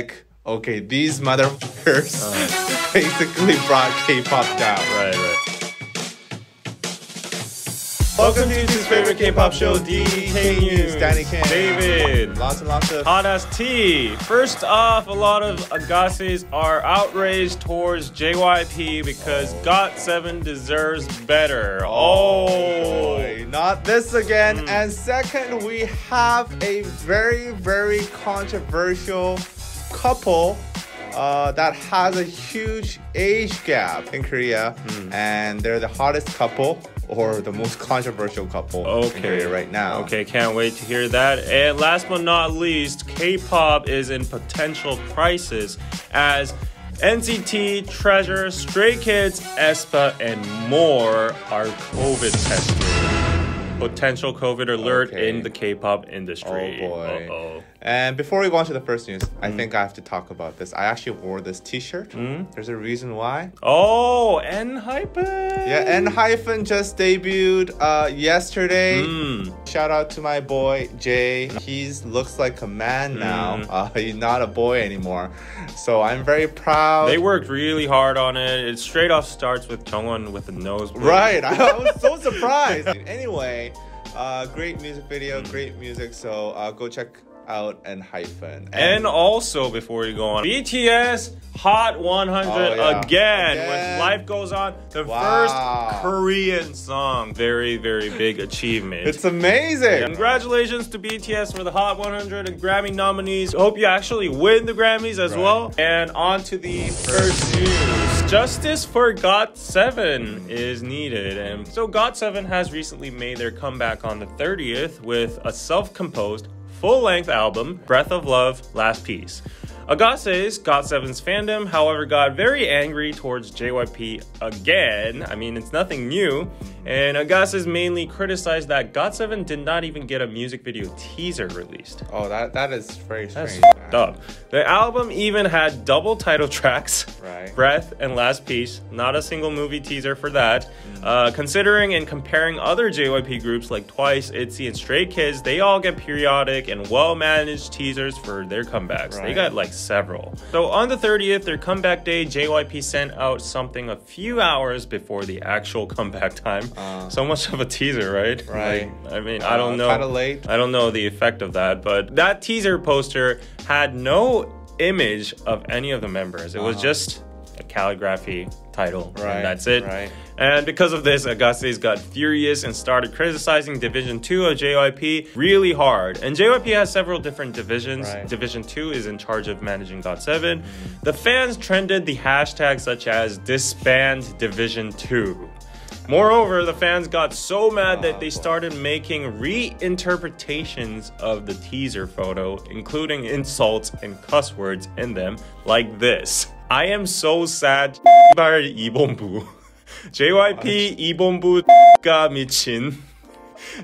like, okay, these motherfuckers basically brought K-pop down. Right, right. Welcome to YouTube's favorite K-pop show, DK News. Danny Kim. David. Lots and lots of Hot ass tea. First off, a lot of Ahgase are outraged towards JYP because GOT7 deserves better. Oh, boy, not this again. Mm. And second, we have a very, very controversial couple uh, that has a huge age gap in Korea, Hmm. and they're the hottest couple or the most controversial couple in Okay. Korea right now. Okay, can't wait to hear that. And last but not least, K-pop is in potential crisis as NCT, Treasure, Stray Kids, aespa, and more are COVID tested. Potential COVID alert Okay. in the K-pop industry. Oh, boy. Uh-oh. And before we go on to the first news, I Hmm. think I have to talk about this. I actually wore this T-shirt. There's a reason why. Oh, ENHYPEN. Yeah, ENHYPEN just debuted uh, yesterday. Mm. Shout out to my boy Jay. He's looks like a man now. Mm. Uh, he's not a boy anymore. So I'm very proud. They worked really hard on it. It straight off starts with Jungwon with the nose. right. I, I was so surprised. anyway, uh, great music video, great music. So uh, go check out ENHYPEN. And also, before you go on, BTS Hot 100 Oh, yeah. again, Again. with Life Goes On, the Wow. first Korean song. Very, very big achievement. it's amazing. Congratulations to BTS for the Hot 100 and Grammy nominees. Hope you actually win the Grammys as Right. well. And on to the first news. Justice for GOT7 is needed. And so GOT7 has recently made their comeback on the 30th with a self-composed full-length album, Breath of Love, Last Piece. Ahgase, GOT7's fandom, however, got very angry towards JYP again. I mean, it's nothing new. And Ahgase mainly criticized that GOT7 did not even get a music video teaser released. Oh, that that is very That's up. The album even had double title tracks, Right. Breath and Last Piece. Not a single movie teaser for that. Uh, considering and comparing other JYP groups like Twice, ITZY, and Stray Kids, they all get periodic and well-managed teasers for their comebacks. They got like several. So on the 30th, their comeback day, JYP sent out something a few hours before the actual comeback time. Uh. so much of a teaser, right? Right. Like, I mean, I don't know. Kind of late. I don't know the effect of that, but that teaser poster had no image of any of the members. It was just a calligraphy title, Right, and that's it. right. And because of this, Ahgase got furious and started criticizing Division 2 of JYP really hard. And JYP has several different divisions. Right. Division 2 is in charge of managing GOT7. The fans trended the hashtag such as disband Division 2. Moreover, the fans got so mad that Oh, they boy. started making reinterpretations of the teaser photo, including insults and cuss words in them, like this. I am so sad. 이발 이본부. JYP 이본부 가 미친.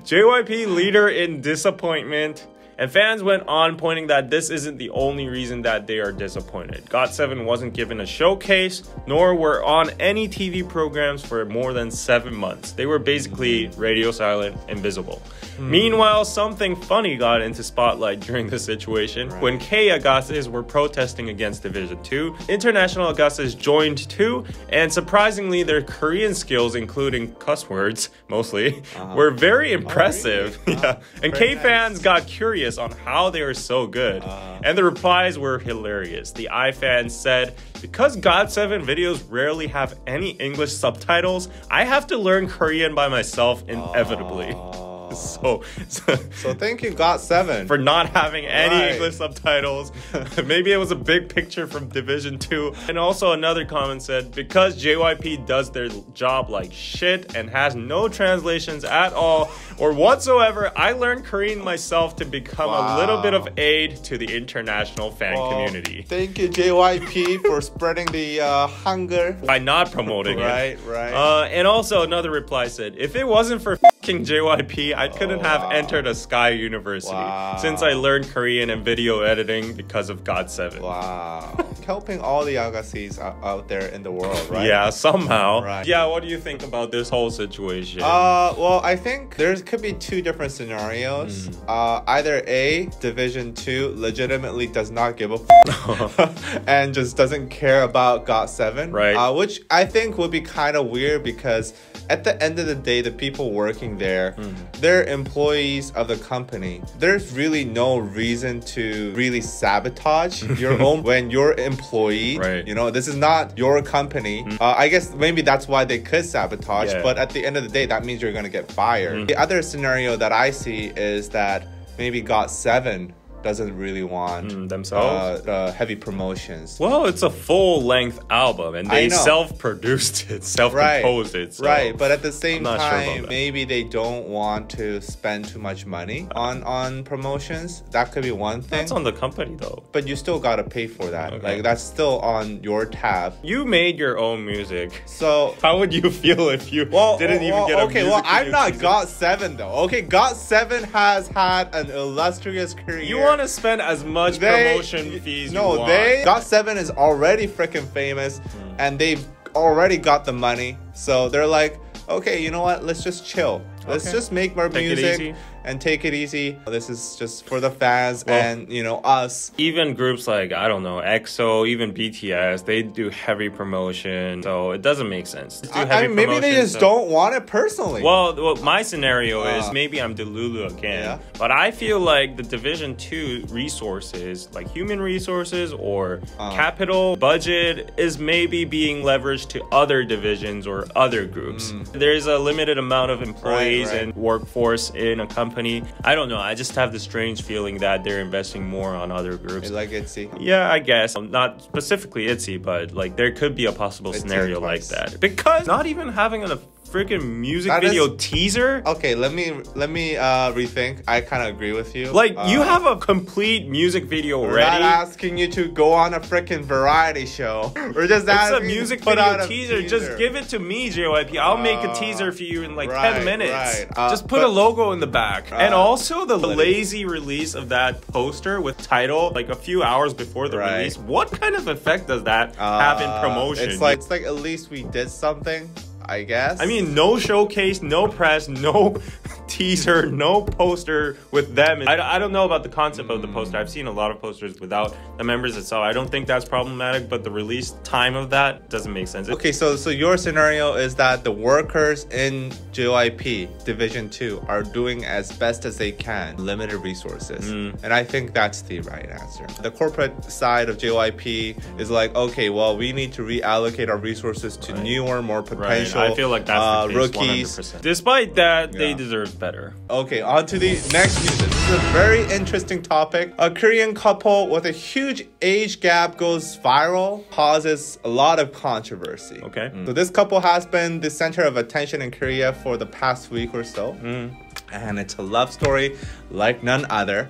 JYP leader in disappointment. And fans went on pointing that this isn't the only reason that they are disappointed. GOT7 wasn't given a showcase, nor were on any TV programs for more than seven months. They were basically radio silent, invisible. Hmm. Meanwhile, something funny got into spotlight during this situation. When K Ahgase were protesting against Division 2, International Ahgase joined too, and surprisingly, their Korean skills, including cuss words mostly, uh-huh. were very impressive. yeah. And K nice. fans got curious on how they are so good. Ah. And the replies were hilarious. The iFans said, Because GOT7 videos rarely have any English subtitles, I have to learn Korean by myself inevitably. Ah. So, so So thank you, Got Seven for not having any Right. English subtitles. Maybe it was a big picture from Division 2. And also another comment said, because JYP does their job like shit and has no translations at all or whatsoever, I learned Korean myself to become a little bit of aid to the international fan Well, community. Thank you, JYP, for spreading the uh, hunger. By not promoting Right, it. right. Uh, and also another reply said, if it wasn't for King JYP, I couldn't have Oh, wow. entered a Sky University Wow. since I learned Korean and video editing because of GOT7. Wow. Helping all the Ahgase out, there in the world, right? Yeah, somehow. Right. Yeah, what do you think about this whole situation? Uh, well, I think there could be two different scenarios. Hmm. Uh, either A, Division 2 legitimately does not give a f- and just doesn't care about GOT7. Right. Uh, which I think would be kind of weird because at the end of the day, the people working there, Hmm. they're employees of the company. There's really no reason to really sabotage your own when you're employed. Right. You know, this is not your company. Uh, I guess maybe that's why they could sabotage, Yeah. but at the end of the day, that means you're gonna get fired. The other scenario that I see is that maybe GOT7 doesn't really want Mm, themselves? uh, uh, heavy promotions. well, it's a full length album and they self produced it, self Right, composed it. so- right. But at the same not sure time, maybe they don't want to spend too much money on on promotions. That could be one thing. That's on the company though. but you still gotta pay for that. Okay. Like that's still on your tab. You made your own music. So How would you feel if you Well, didn't even well, get a okay. Well, I'm not season? Got Seven though. Okay, Got Seven has had an illustrious career. You want to spend as much They- promotion fees No, want. they Got Seven is already freaking famous, Hmm. and they've already got the money. So they're like, okay, you know what? Let's just chill. Let's Okay. just make more Take music. And take it easy. This is just for the fans Well- and you know us. even groups like I don't know EXO, even BTS, they do heavy promotion, so it doesn't make sense. I, I mean, maybe they just so- don't want it personally. Well, well, my scenario Uh, is maybe I'm Delulu again, Yeah. but I feel like the Division Two resources, like human resources or Uh. capital budget, is maybe being leveraged to other divisions or other groups. There's a limited amount of employees Mm. right. and workforce in a company. I don't know. I just have the strange feeling that they're investing more on other groups. like see. Yeah, I guess. Um, not specifically Itzy, but like there could be a possible scenario like that. Because not even having a freaking music That video is- teaser. Okay, let me let me uh rethink. I kind of agree with you. Like you Uh, have a complete music video We're ready. not asking you to go on a freaking variety show. We're just It's a you music video a teaser. Just give it to me, JYP. I'll make a Uh, teaser for you in like right, 10 minutes. right. Uh, Just put but- a logo in the back. and Uh, also the lazy release of that poster with title like a few hours before the Right. release. What kind of effect does that have in Uh, promotion? It's like it's like at least we did something. I guess. I mean, no showcase, no press, no teaser, no poster with them. I, I don't know about the concept of the poster. I've seen a lot of posters without the members itself. I don't think that's problematic, but the release time of that doesn't make sense. Okay, so so your scenario is that the workers in JYP Division 2 are doing as best as they can, limited resources. Mm. And I think that's the right answer. The corporate side of JYP is like, okay, well, we need to reallocate our resources to Right. newer, more Right. potential I feel like that's uh, the case, rookies. 100%. Despite that, they Yeah. deserve better. Okay, on to the next news. This is a very interesting topic. A Korean couple with a huge age gap goes viral, causes a lot of controversy. Okay. So this couple has been the center of attention in Korea for the past week or so. And it's a love story like none other.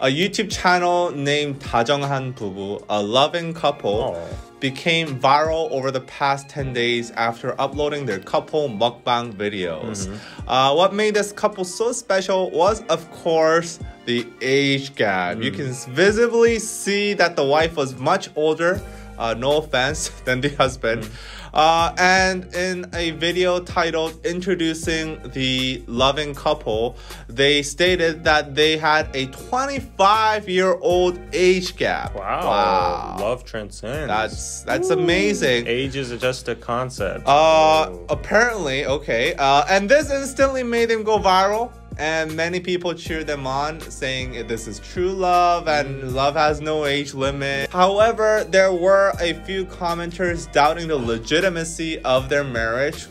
A YouTube channel named 다정한 부부, a loving couple, Aw. became viral over the past 10 days after uploading their couple mukbang videos. Uh, what made this couple so special was, of course, the age gap. You can visibly see that the wife was much older, uh, no offense, than the husband. Uh, and in a video titled Introducing the Loving Couple, they stated that they had a 25 year old age gap. Wow. Love transcends. That's that's amazing. Age is just a concept. Uh, apparently, okay. Uh, and this instantly made them go viral, and many people cheered them on, saying this is true love and love has no age limit. However, there were a few commenters doubting the legitimacy of their marriage.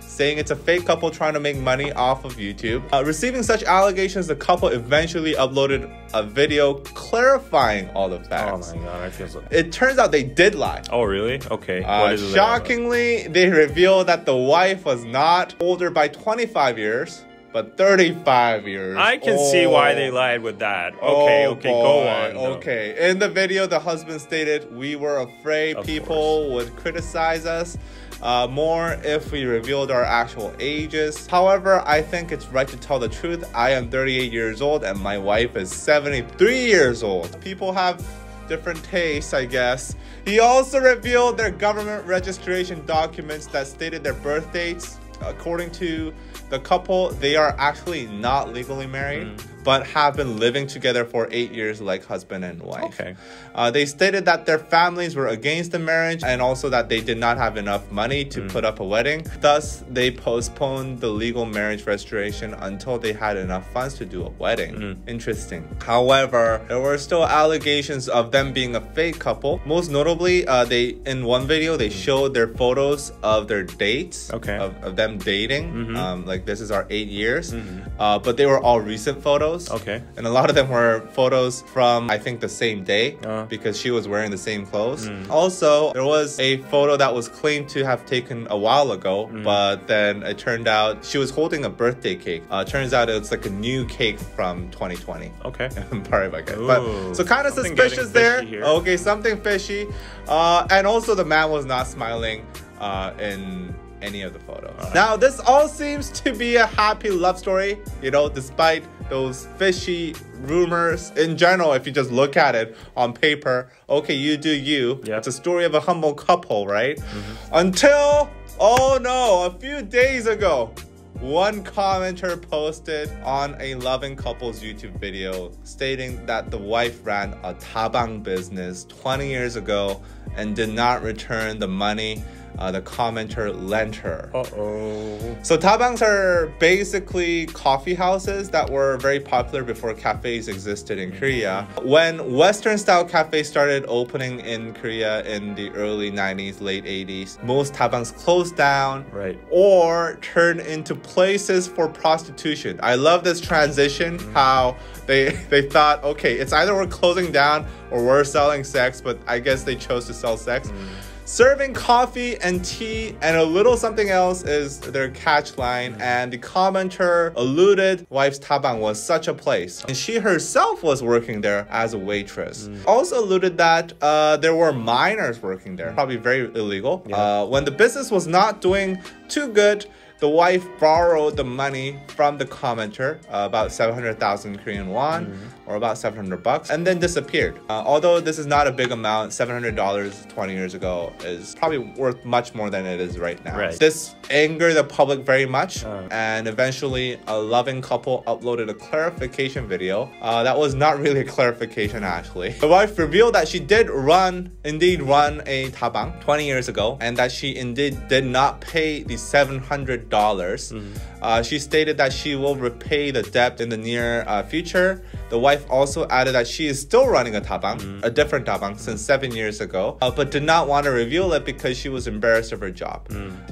Saying it's a fake couple trying to make money off of YouTube. Uh, receiving such allegations, the couple eventually uploaded a video clarifying all the facts. oh my god, I feel so. It turns out they did lie. Oh really? Okay. Uh, what is it? about? shockingly, they revealed that the wife was not older by 25 years, but 35 years. I can see why they lied with that. Okay, Oh, okay, go boy. on. though. Okay. In the video, the husband stated, We were afraid Of people would criticize us uh, more if we revealed our actual ages. However, I think it's right to tell the truth. I am 38 years old and my wife is 73 years old. People have different tastes, I guess. He also revealed their government registration documents that stated their birth dates. According to the couple, they are actually not legally married, but have been living together for eight years like husband and wife. Okay. Uh, they stated that their families were against the marriage and also that they did not have enough money to put up a wedding. Thus, they postponed the legal marriage restoration until they had enough funds to do a wedding. Interesting. However, there were still allegations of them being a fake couple. Most notably, uh, they in one video they showed their photos of their dates Okay. of, of them dating. Um, like this is our eight years, uh, but they were all recent photos. Okay. And a lot of them were photos from, I think, the same day Uh. because she was wearing the same clothes. Also, there was a photo that was claimed to have taken a while ago, but then it turned out she was holding a birthday cake. Uh, turns out it's like a new cake from 2020. Okay. Sorry about that. But so kind of suspicious there. here. Okay, something fishy. Uh, and also the man was not smiling uh, in any of the photos. Now this all seems to be a happy love story, you know, despite those fishy rumors in general if you just look at it on paper. Okay you do you. Yep. it's a story of a humble couple right? Mm-hmm. Until oh no a few days ago one commenter posted on a loving couple's YouTube video stating that the wife ran a tabang business 20 years ago and did not return the money uh, the commenter lent her. Uh oh. So tabangs are basically coffee houses that were very popular before cafes existed in Korea. When Western style cafes started opening in Korea in the early 90s, late 80s, most tabangs closed down Right. or turned into places for prostitution. I love this transition how they they thought, okay, it's either we're closing down or we're selling sex, but I guess they chose to sell sex. Serving coffee and tea and a little something else is their catch line. And the commenter alluded wife's tabang was such a place. And she herself was working there as a waitress. Also alluded that uh, there were minors working there, probably very illegal. Uh, when the business was not doing too good, the wife borrowed the money from the commenter, uh, about 700,000 Korean won, or about 700 bucks, and then disappeared. Uh, although this is not a big amount, $700 20 years ago is probably worth much more than it is right now. Right. This angered the public very much, Uh. and eventually a loving couple uploaded a clarification video. Uh, that was not really a clarification, actually. The wife revealed that she did run, indeed run a tabang 20 years ago, and that she indeed did not pay the $700. dollars Uh, she stated that she will repay the debt in the near uh, future. The wife also added that she is still running a tabang, a different tabang, since seven years ago, uh, but did not want to reveal it because she was embarrassed of her job.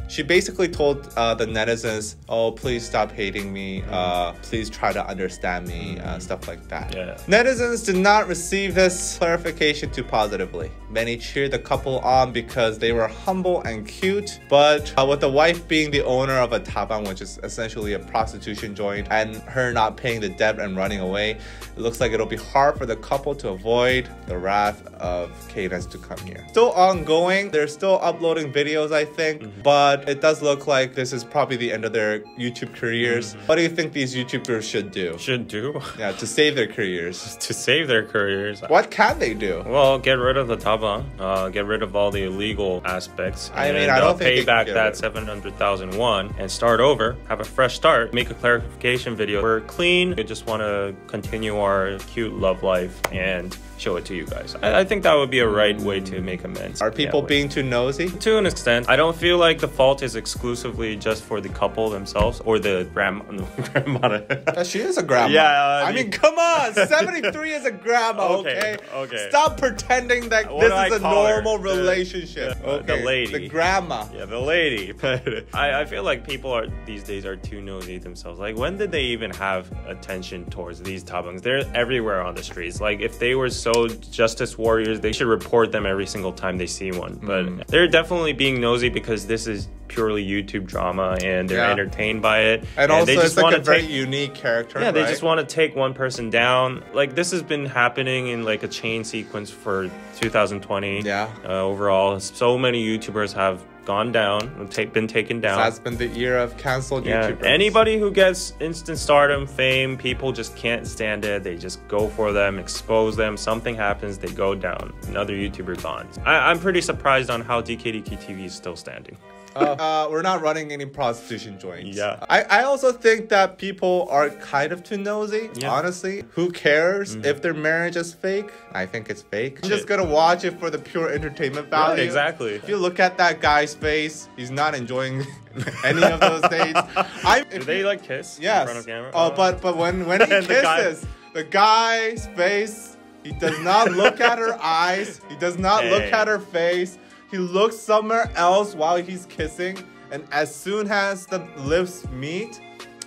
She basically told uh, the netizens, "Oh, please stop hating me. Uh, please try to understand me. Uh, stuff like that." Yeah. Netizens did not receive this clarification too positively. Many cheered the couple on because they were humble and cute, but uh, with the wife being the owner of a tabang, which is essentially a prostitution joint, and her not paying the debt and running away, it looks like it'll be hard for the couple to avoid the wrath of cadence to come here. Still ongoing. They're still uploading videos, I think, but it does look like this is probably the end of their YouTube careers. What do you think these YouTubers should do? Should do Yeah, to save their careers. to save their careers. What can they do? Well, get rid of the taba, uh, get rid of all the illegal aspects. I mean, I don't think they pay back that rid of- seven hundred thousand won and start over. Have a fresh start. Make a clarification video. We're clean. We just want to continue our cute love life and show it to you guys. I, I think that would be a right way to make amends. Are people Yeah, being too nosy? to an extent, I don't feel like the fault is exclusively just for the couple themselves or the grandma. Uh, She is a grandma. Yeah, uh, I mean, come on. 73 is a grandma, okay? Okay, okay. Stop pretending that What this is a call her? normal The- relationship. the- uh, the okay? lady. The grandma. Yeah, the lady. I, I feel like people are these days are too nosy themselves. Like, when did they even have attention towards these tabangs? They're everywhere on the streets. Like, if they were so so justice warriors, they should report them every single time they see one. But Mm. they're definitely being nosy because this is purely YouTube drama and they're Yeah. entertained by it. And, also, they it's like wanna a very unique character. yeah, they just want to take one person down. Like this has been happening in like a chain sequence for 2020. Yeah. Uh, overall, so many YouTubers have gone down ta- been taken down. That's been the year of canceled yeah, YouTubers. anybody who gets instant stardom, fame, people just can't stand it. They just go for them, expose them. Something happens, they go down. Another YouTuber gone. I- I'm pretty surprised on how DKDK TV is still standing. Uh, uh, we're not running any prostitution joints. Yeah. I, I also think that people are kind of too nosy. Yeah. Honestly, who cares if their marriage is fake? I think it's fake. I'm just gonna watch it for the pure entertainment value. Exactly. If you look at that guy's face, he's not enjoying any of those dates. I Do they like kiss in Yes. front of camera? Oh, but but when when he And the guy- kisses, the guy's face, he does not look at her eyes. He does not look at her face. He looks somewhere else while he's kissing, and as soon as the lips meet,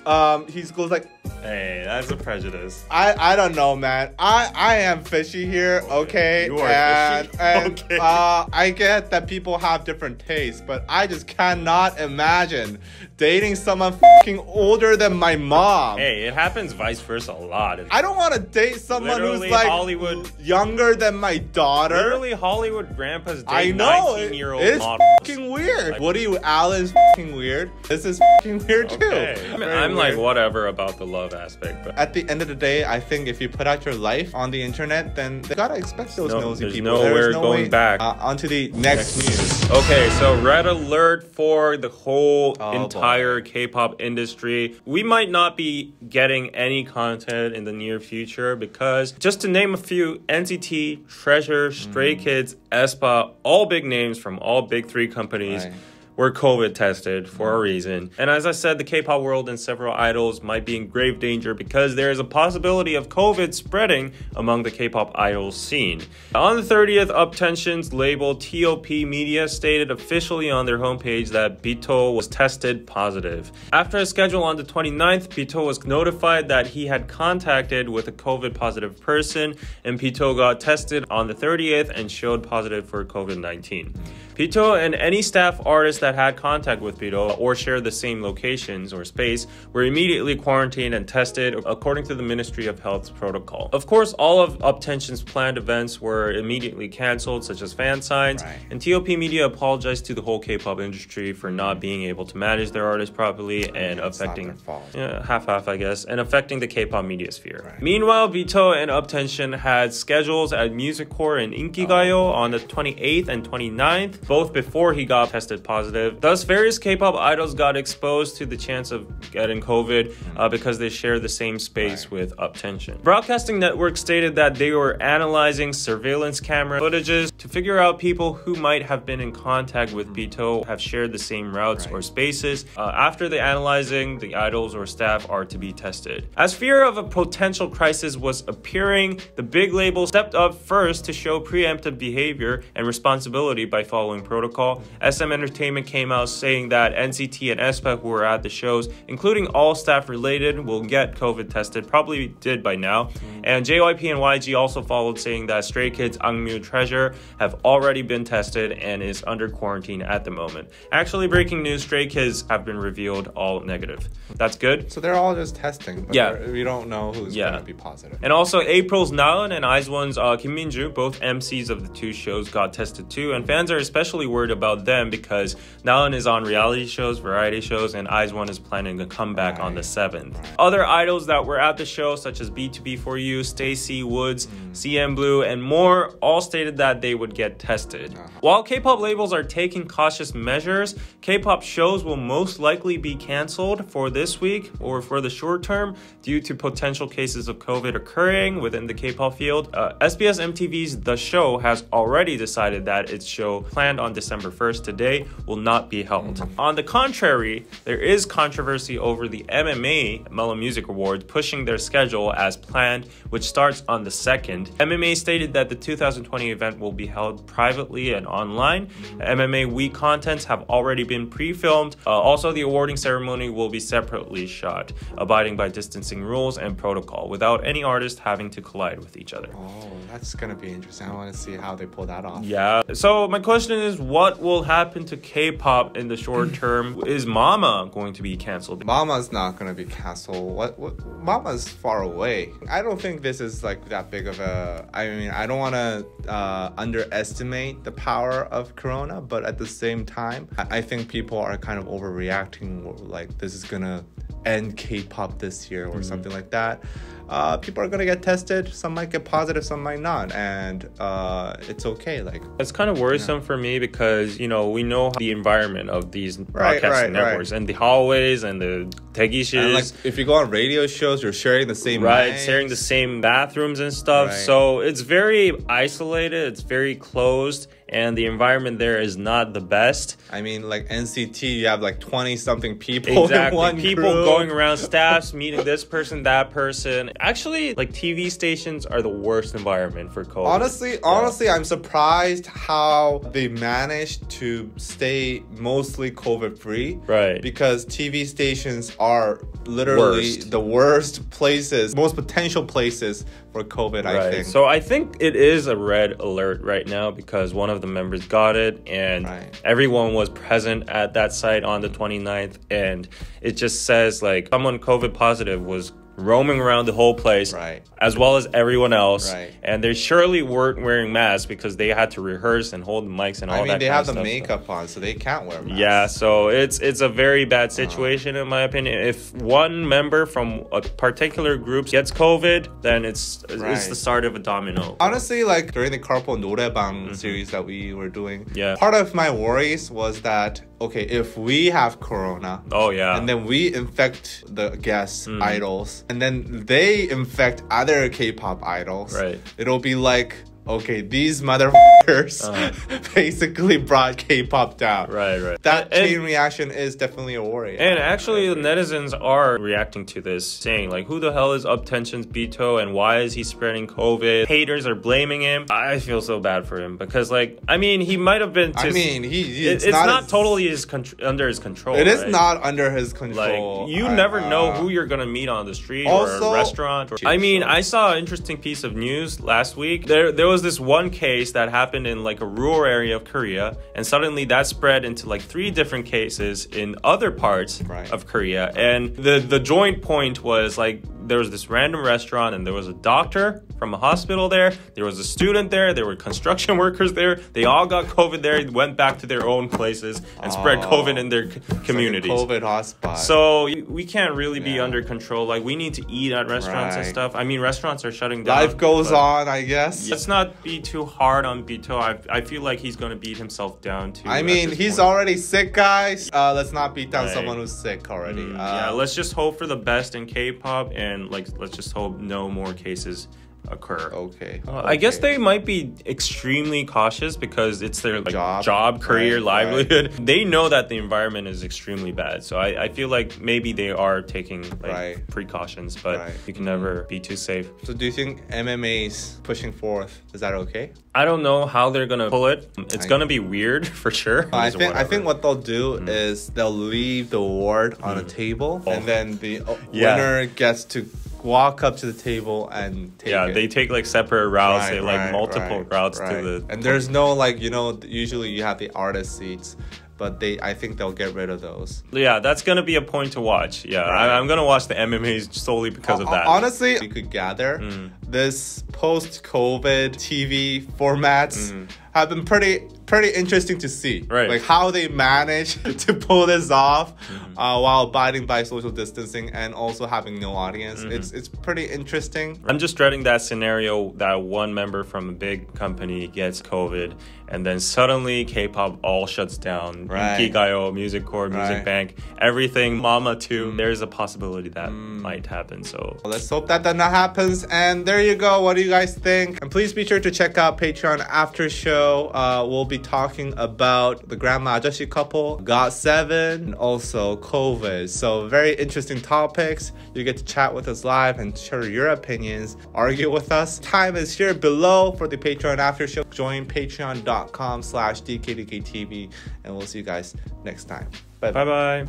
um, he goes like, hey, that's a prejudice. I I don't know, man. I I am fishy here, okay? You are and, fishy? And Okay. uh, I get that people have different tastes, but I just cannot imagine dating someone fucking older than my mom. Hey, it happens vice versa a lot. I don't want to date someone Literally, who's like Hollywood- younger than my daughter. Literally, Hollywood grandpas date I know 19 year old it's models. fucking weird. Like- Woody Allen's fucking weird. This is fucking weird too. I mean, I'm, like weird. whatever about the love aspect, but At the end of the day, I think if you put out your life on the internet, then they gotta expect those No- nosy there's people. nowhere going back. Uh, on to the next news. Okay, so red alert for the whole Oh, entire K-pop industry. We might not be getting any content in the near future because just to name a few, NCT, Treasure, Stray Mm. Kids, aespa, all big names from all big 3 companies. Right. Were COVID tested for a reason. And as I said, the K pop world and several idols might be in grave danger because there is a possibility of COVID spreading among the K pop idol scene. On the 30th, UP10TION's label TOP Media stated officially on their homepage that Bitto was tested positive. After a schedule on the 29th, Bitto was notified that he had contacted with a COVID positive person, and Bitto got tested on the 30th and showed positive for COVID 19. Bitto and any staff artists that had contact with Bitto or shared the same locations or space were immediately quarantined and tested according to the Ministry of Health's protocol. Of course, all of UP10TION's planned events were immediately canceled, such as fan signs, Right. and TOP Media apologized to the whole K-pop industry for not being able to manage their artists properly and affecting their fault. yeah, half half, I guess, and affecting the K-pop media sphere. Right. Meanwhile, Bitto and Uptension had schedules at Music Core and Inkigayo Oh, on the 28th and 29th, both before he got tested positive. Thus, various K-pop idols got exposed to the chance of getting COVID uh, because they share the same space Right. with UP10TION. Broadcasting Network stated that they were analyzing surveillance camera footages to figure out people who might have been in contact with Bitto, have shared the same routes or spaces. Uh, after the analyzing, the idols or staff are to be tested. As fear of a potential crisis was appearing, the big label stepped up first to show preemptive behavior and responsibility by following protocol. SM Entertainment came out saying that NCT and aespa who were at the shows, including all staff related, will get COVID tested. Probably did by now. And JYP and YG also followed, saying that Stray Kids, AKMU, Treasure have already been tested and is under quarantine at the moment. Actually, breaking news: Stray Kids have been revealed all negative. That's good. So they're all just testing. But Yeah. we don't know who's Yeah. gonna be positive. And also, April's Naeun and IZ*ONE's uh, Kim Minju, both MCs of the two shows, got tested too. And fans are especially worried about them because Naeun is on reality shows, variety shows, and IZ*ONE is planning a comeback on the 7th. Other idols that were at the show, such as B2B4U, STAYC WOODZ, CM Blue, and more, all stated that they would get tested. While K pop labels are taking cautious measures, K pop shows will most likely be canceled for this week or for the short term due to potential cases of COVID occurring within the K pop field. Uh, SBS MTV's The Show has already decided that its show planned on December 1st today will not be held. On the contrary, there is controversy over the MMA Melon Music Awards pushing their schedule as planned, which starts on the 2nd MMA stated that the 2020 event will be held privately and online. MMA week contents have already been pre-filmed. Uh, also, the awarding ceremony will be separately shot, abiding by distancing rules and protocol, without any artist having to collide with each other. Oh, that's gonna be interesting. I want to see how they pull that off. Yeah. So my question is, what will happen to K-pop in the short term? Is Mama going to be canceled? Mama's not gonna be canceled. What? What? Mama's far away. I don't think this is like that big of a. I mean, I don't want to uh, underestimate the power of Corona, but at the same time, I, I think people are kind of overreacting. Like this is gonna end K-pop this year or something like that. Uh, people are gonna get tested. Some might get positive, some might not, and uh, it's okay. Like It's kind of worrisome for me because you know we know the environment of these broadcasting right, networks right. and the hallways and the tegishis. and like if you go on radio shows, you're sharing the same Right, sharing the same bathrooms and stuff. Right. So it's very isolated, it's very closed, and the environment there is not the best. I mean, like NCT, you have like twenty something people. Exactly. People group. going around staffs, meeting this person, that person. Actually, like TV stations are the worst environment for COVID. Honestly, honestly, I'm surprised how they managed to stay mostly COVID free. Right. Because TV stations are literally Worst. the worst places, most potential places for COVID. I think. So I think it is a red alert right now because one of the members got it and Right. everyone was present at that site on the 29th and it just says like someone COVID positive was roaming around the whole place Right. as well as everyone else Right. and they surely weren't wearing masks because they had to rehearse and hold the mics and all that. I mean, that they have the stuff. makeup on, so they can't wear masks. Yeah, so it's it's a very bad uh-huh. situation in my opinion. If one member from a particular group gets COVID, then it's it's the start of a domino. Honestly, like during the Carpool Noraebang mm-hmm. series that we were doing. Yeah. part of my worries was that okay, if we have corona, Oh yeah. and then we infect the guests, Mm. idols, and then they infect other K-pop idols, Right. It'll be like, okay, these motherfuckers Uh-huh. basically brought K-pop down. Right, right. That And- chain reaction is definitely a worry. And actually, the netizens are reacting to this, saying like, "Who the hell is up tensions Bitto, and why is he spreading COVID?" Haters are blaming him. I feel so bad for him because, like, I mean, he might have been. To, I mean, he, he- it- it's, not, his- totally his contr- under his control. It is right? not under his control. Like you I- never know uh, who you're gonna meet on the street or a restaurant. Or, I mean, I saw an interesting piece of news last week. There, there was this one case that happened in like a rural area of Korea, and suddenly that spread into like three different cases in other parts Right. of Korea. And the the joint point was like there was this random restaurant, and there was a doctor from a hospital there. There was a student there. There were construction workers there. They all got COVID there. Went back to their own places and spread Oh. COVID in their c- it's like communities. COVID hotspot. So we can't really be Yeah. under control. Like we need to eat at restaurants and stuff. I mean, restaurants are shutting down. life goes on, I guess. Let's not be too hard on Bitto. I, I feel like he's gonna beat himself down too. I mean, he's point. already sick, guys. Uh, let's not beat down Right. someone who's sick already. Mm, uh, yeah, let's just hope for the best in K-pop, and like let's just hope no more cases occur. Okay. Uh, I guess they might be extremely cautious because it's their like Job. job, career, Right, right. livelihood. They know that the environment is extremely bad, so I, I feel like maybe they are taking like Right. precautions, but Right. you can never be too safe. So, do you think MMA's pushing forth? Is that okay? I don't know how they're gonna pull it. It's I- gonna be weird for sure. I think I think what they'll do is they'll leave the award on a table, Oh. and then the Yeah. winner gets to walk up to the table and take yeah, it. they take like separate routes, Right, they like right, multiple right, routes to the. and there's no like you know usually you have the artist seats, but they I think they'll get rid of those. Yeah, that's gonna be a point to watch. Yeah. I, I'm gonna watch the MMAs solely because of that. Honestly, we could gather Mm. this post-COVID TV formats Mm. have been pretty pretty interesting to see. Right. Like how they manage to pull this off Mm-hmm. uh, while abiding by social distancing and also having no audience. Mm-hmm. It's it's pretty interesting. I'm just dreading that scenario that one member from a big company gets COVID and then suddenly K-pop all shuts down. Right. Inkigayo, Music Core, Music Right. Mm. Bank, everything, Mama too. There's a possibility that might happen. So Well, let's hope that that not happens. And there you go. What do you guys think? And please be sure to check out Patreon after show. Uh, we'll be talking about the Grandma Ajashi couple, GOT7, and also COVID. So, very interesting topics. You get to chat with us live and share your opinions, argue with us. Time is here below for the Patreon after show. Join patreon.com slash DKDKTV, and we'll see you guys next time. Bye bye.